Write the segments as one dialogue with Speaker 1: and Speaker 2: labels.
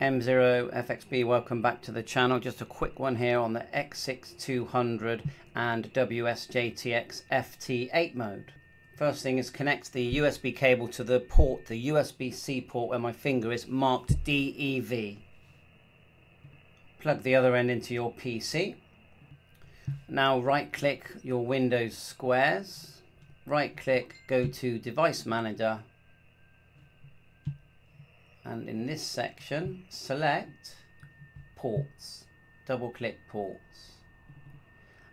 Speaker 1: M0FXB, welcome back to the channel. Just a quick one here on the X6200 and WSJTX FT8 mode. First thing is connect the USB cable to the port, the USB-C port where my finger is marked DEV. Plug the other end into your PC. Now right click your Windows squares. Right click, go to Device Manager and in this section select ports. Double click ports.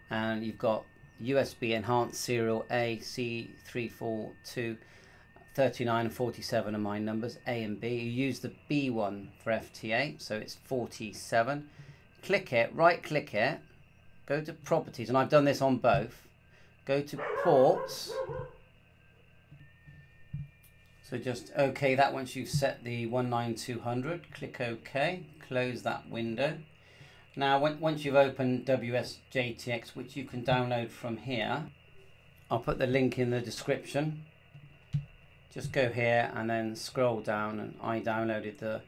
Speaker 1: And you've got USB enhanced serial A C342 39 and 47 are my numbers A and B. You use the B one for FT8 so it's 47 click it right click it. Go to properties and I've done this on both. Go to ports so just OK that once you've set the 19200, click OK, close that window. Now when, once you've opened WSJTX, which you can download from here, I'll put the link in the description. Just go here and then scroll down and I downloaded the,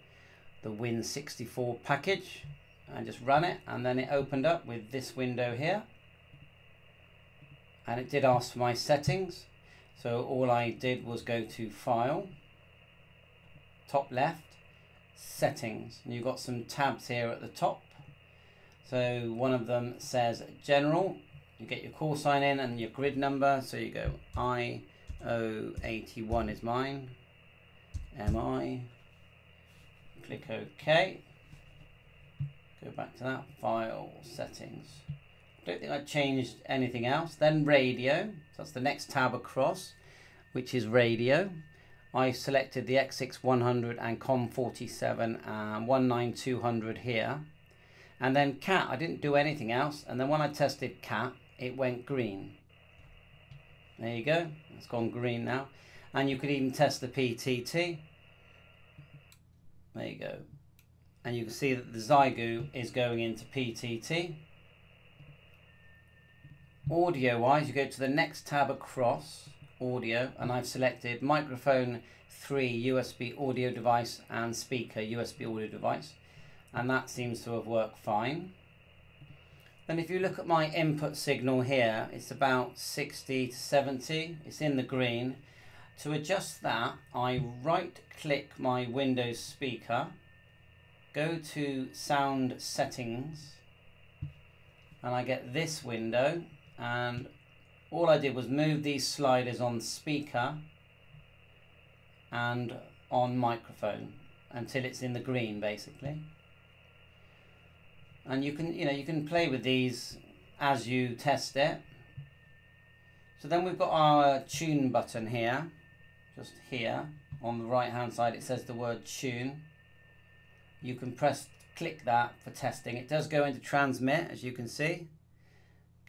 Speaker 1: the Win64 package and just run it and then it opened up with this window here and it did ask for my settings so all I did was go to File, top left, Settings. And you've got some tabs here at the top. So one of them says General. You get your call sign in and your grid number. So you go IO81 is mine. MI. Click OK. Go back to that. File, Settings don't think I changed anything else. Then radio, so that's the next tab across, which is radio. I selected the X6100 and COM47 and 19200 here. And then cat, I didn't do anything else. And then when I tested cat, it went green. There you go, it's gone green now. And you could even test the PTT. There you go. And you can see that the Xiegu is going into PTT. Audio wise, you go to the next tab across, audio, and I've selected microphone 3 USB audio device and speaker USB audio device. And that seems to have worked fine. Then if you look at my input signal here, it's about 60 to 70. It's in the green. To adjust that, I right click my Windows speaker, go to sound settings, and I get this window and all I did was move these sliders on speaker and on microphone until it's in the green basically. And you can you know you can play with these as you test it. So then we've got our tune button here just here. On the right hand side it says the word tune. You can press click that for testing. It does go into transmit as you can see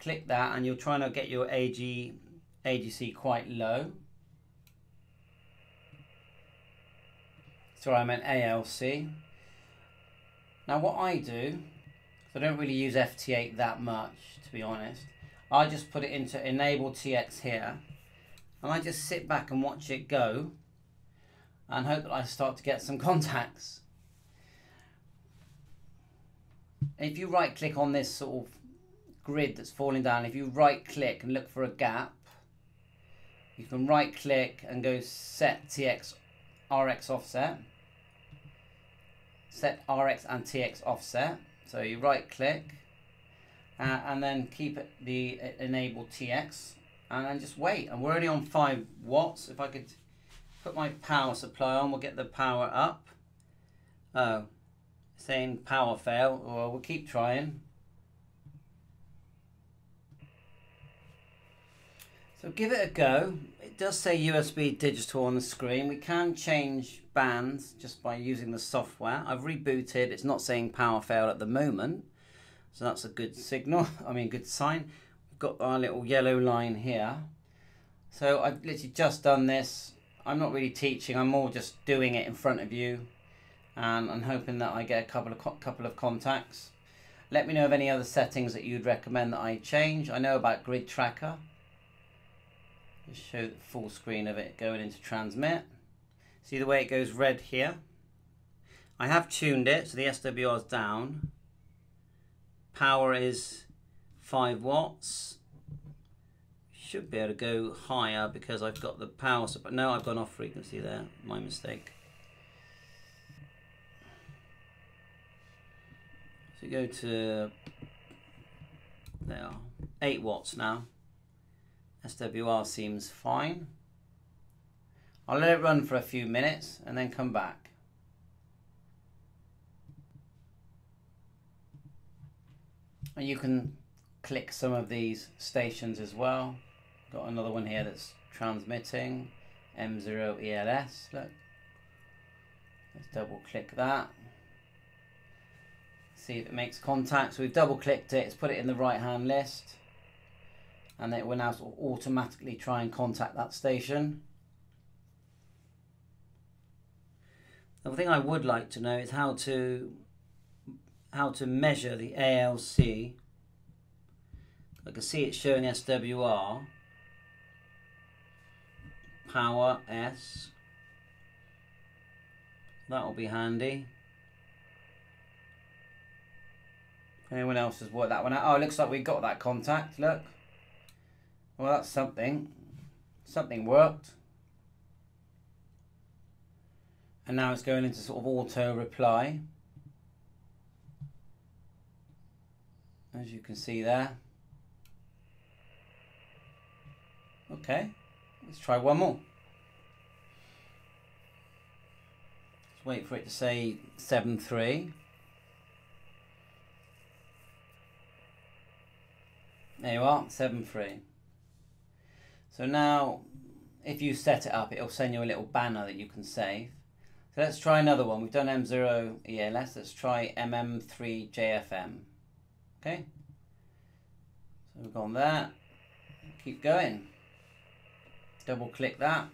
Speaker 1: click that and you're trying to get your AG, AGC quite low. Sorry, I meant ALC. Now what I do, I don't really use FT8 that much, to be honest. I just put it into Enable TX here, and I just sit back and watch it go, and hope that I start to get some contacts. If you right click on this sort of grid that's falling down, if you right click and look for a gap, you can right click and go set TX RX offset. Set RX and TX offset. So you right click uh, and then keep it the uh, enable TX and then just wait. And we're only on 5 watts. If I could put my power supply on, we'll get the power up. Oh, saying power fail, or we'll keep trying. So give it a go. It does say USB digital on the screen. We can change bands just by using the software. I've rebooted. It's not saying power fail at the moment. So that's a good signal. I mean, good sign. We've got our little yellow line here. So I've literally just done this. I'm not really teaching. I'm more just doing it in front of you. And I'm hoping that I get a couple of, couple of contacts. Let me know of any other settings that you'd recommend that I change. I know about Grid Tracker. Just show the full screen of it going into transmit. See the way it goes red here? I have tuned it, so the SWR is down. Power is 5 watts. Should be able to go higher because I've got the power supply. No, I've gone off frequency there. My mistake. So go to there, 8 watts now. SWR seems fine. I'll let it run for a few minutes and then come back. And you can click some of these stations as well. Got another one here that's transmitting M0 ELS. Look. Let's double click that. See if it makes contact. So we've double clicked it, it's put it in the right hand list. And it will now sort of automatically try and contact that station. The thing I would like to know is how to how to measure the ALC. I can see it's showing SWR. Power S. That'll be handy. Anyone else has worked that one out? Oh, it looks like we got that contact. Look. Well, that's something. Something worked. And now it's going into sort of auto reply. As you can see there. Okay, let's try one more. Let's wait for it to say 7-3. There you are, 7.3. So now, if you set it up, it'll send you a little banner that you can save. So let's try another one. We've done M0 ELS. Let's try MM3 JFM. Okay. So we've gone there. Keep going. Double click that.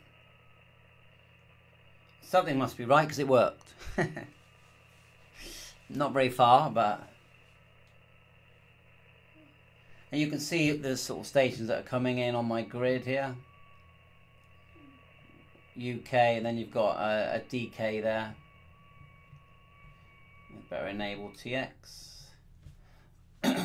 Speaker 1: Something must be right because it worked. Not very far, but and you can see the sort of stations that are coming in on my grid here. UK, and then you've got a, a DK there. Better enable TX. so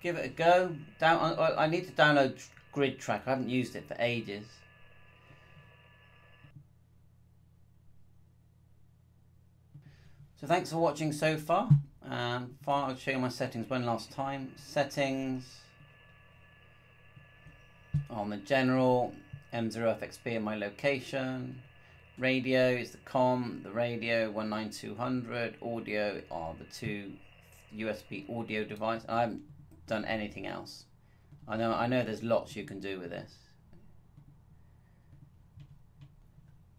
Speaker 1: give it a go. Down, I, I need to download Grid Track. I haven't used it for ages. So thanks for watching so far. Um, I'll show you my settings one last time. Settings on the general M0FXB in my location. Radio is the COM, the radio 19200, audio are the two USB audio device. I haven't done anything else. I know I know there's lots you can do with this.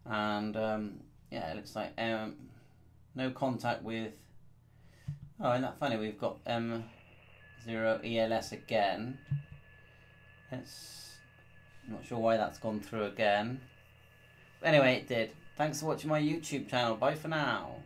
Speaker 1: And um, yeah, it looks like um, no contact with oh isn't that funny? We've got M0 ELS again. Let's not sure why that's gone through again. But anyway it did. Thanks for watching my YouTube channel. Bye for now